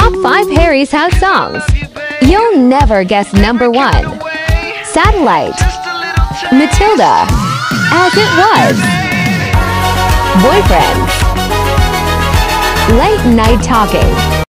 Top 5 Harry's House songs. You'll never guess number 1. Satellite. Matilda. As It Was. Boyfriend. Late Night Talking.